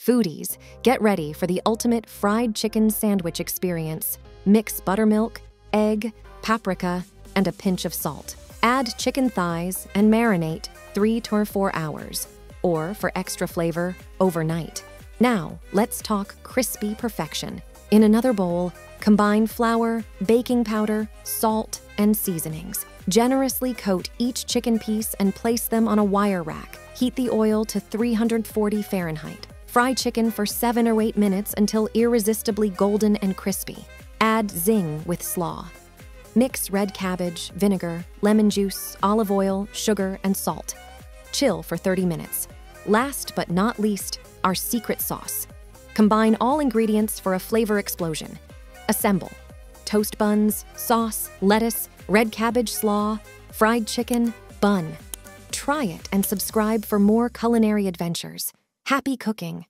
Foodies, get ready for the ultimate fried chicken sandwich experience. Mix buttermilk, egg, paprika, and a pinch of salt. Add chicken thighs and marinate three to four hours, or for extra flavor, overnight. Now, let's talk crispy perfection. In another bowl, combine flour, baking powder, salt, and seasonings. Generously coat each chicken piece and place them on a wire rack. Heat the oil to 340 Fahrenheit. Fry chicken for 7 or 8 minutes until irresistibly golden and crispy. Add zing with slaw. Mix red cabbage, vinegar, lemon juice, olive oil, sugar, and salt. Chill for 30 minutes. Last but not least, our secret sauce. Combine all ingredients for a flavor explosion. Assemble toast buns, sauce, lettuce, red cabbage slaw, fried chicken, bun. Try it and subscribe for more culinary adventures. Happy cooking!